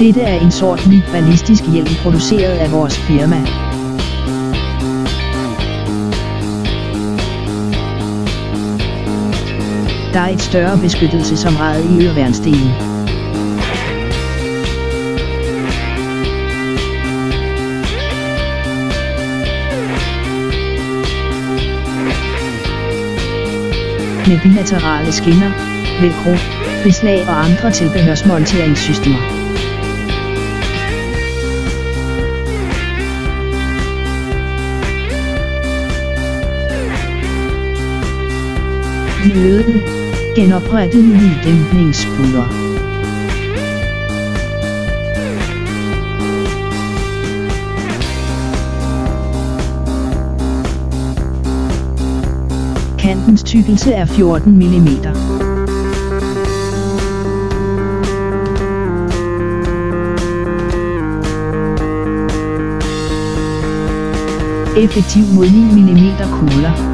Dette er en sort ny ballistisk hjelm produceret af vores firma. Der er et større beskyttelsesområde i øreværnsdelen. Med bilaterale skinner, velcro, beslag og andre tilbehørsmonteringssystemer. Glødende, genoprettede lyddæmpningspuder. Kantens tykkelse er 14 mm. Effektiv mod 9 mm kugler.